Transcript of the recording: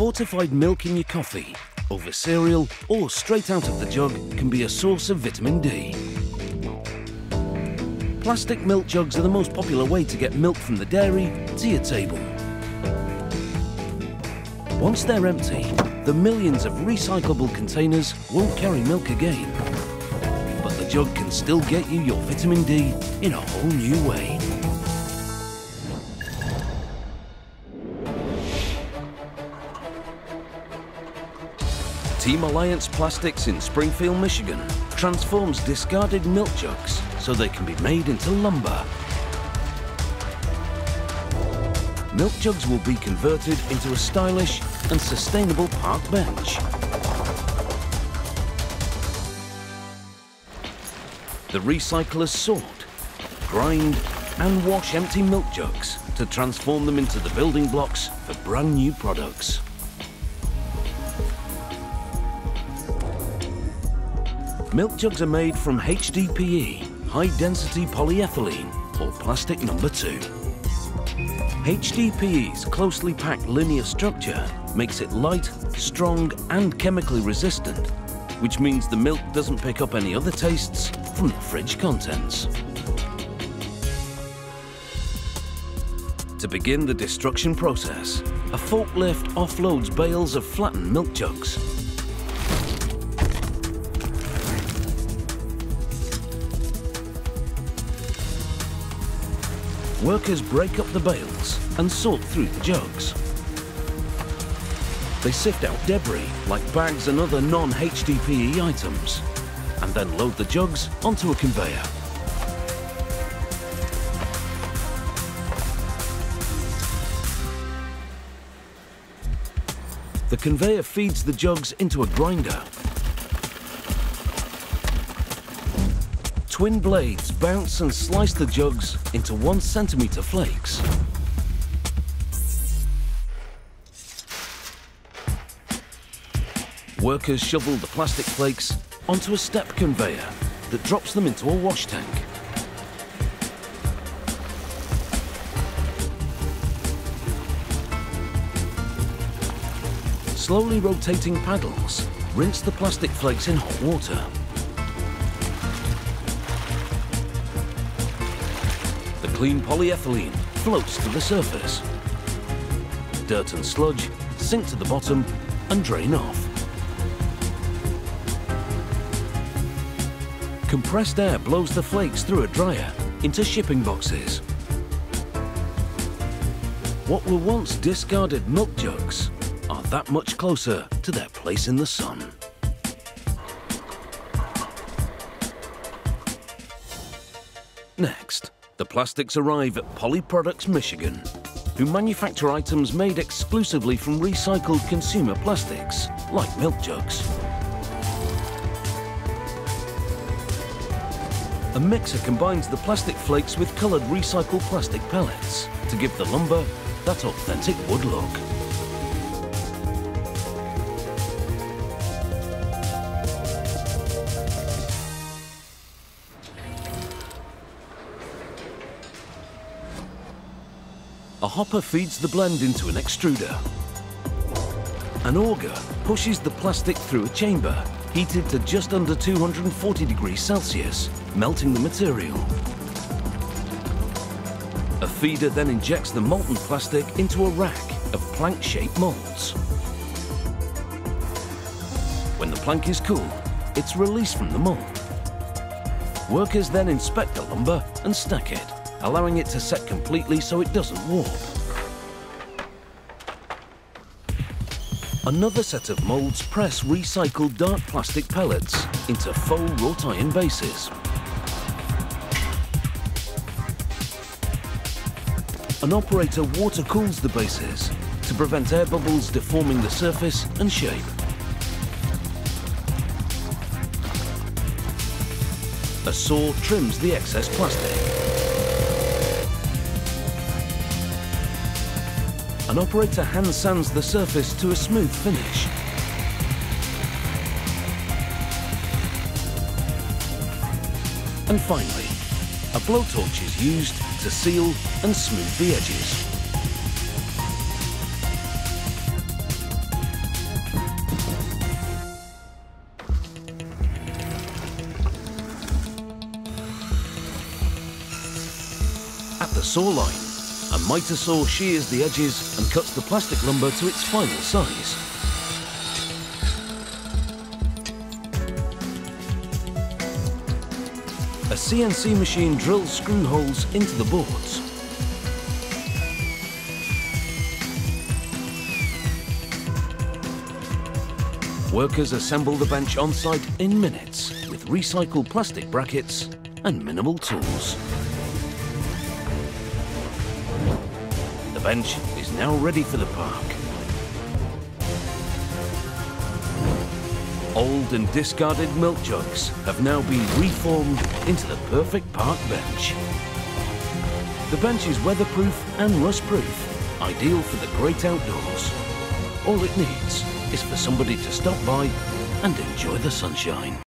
Fortified milk in your coffee, over cereal, or straight out of the jug can be a source of vitamin D. Plastic milk jugs are the most popular way to get milk from the dairy to your table. Once they're empty, the millions of recyclable containers won't carry milk again. But the jug can still get you your vitamin D in a whole new way. Team Alliance Plastics in Springfield, Michigan transforms discarded milk jugs so they can be made into lumber. Milk jugs will be converted into a stylish and sustainable park bench. The recyclers sort, grind and wash empty milk jugs to transform them into the building blocks for brand new products. Milk jugs are made from HDPE, high-density polyethylene, or plastic number two. HDPE's closely packed linear structure makes it light, strong and chemically resistant, which means the milk doesn't pick up any other tastes from the fridge contents. To begin the destruction process, a forklift offloads bales of flattened milk jugs workers break up the bales and sort through the jugs. They sift out debris like bags and other non-HDPE items and then load the jugs onto a conveyor. The conveyor feeds the jugs into a grinder twin blades bounce and slice the jugs into one centimetre flakes. Workers shovel the plastic flakes onto a step conveyor that drops them into a wash tank. Slowly rotating paddles rinse the plastic flakes in hot water. Clean polyethylene floats to the surface. Dirt and sludge sink to the bottom and drain off. Compressed air blows the flakes through a dryer into shipping boxes. What were once discarded milk jugs are that much closer to their place in the sun. Next, the plastics arrive at Polyproducts Michigan, who manufacture items made exclusively from recycled consumer plastics, like milk jugs. A mixer combines the plastic flakes with coloured recycled plastic pellets to give the lumber that authentic wood look. A hopper feeds the blend into an extruder. An auger pushes the plastic through a chamber, heated to just under 240 degrees Celsius, melting the material. A feeder then injects the molten plastic into a rack of plank-shaped molds. When the plank is cool, it's released from the mold. Workers then inspect the lumber and stack it allowing it to set completely so it doesn't warp. Another set of moulds press recycled dark plastic pellets into faux wrought iron bases. An operator water cools the bases to prevent air bubbles deforming the surface and shape. A saw trims the excess plastic. An operator hand sands the surface to a smooth finish. And finally, a blowtorch is used to seal and smooth the edges. At the saw line, a mitre saw shears the edges and cuts the plastic lumber to its final size. A CNC machine drills screw holes into the boards. Workers assemble the bench on site in minutes with recycled plastic brackets and minimal tools. The bench is now ready for the park. Old and discarded milk jugs have now been reformed into the perfect park bench. The bench is weatherproof and rustproof, ideal for the great outdoors. All it needs is for somebody to stop by and enjoy the sunshine.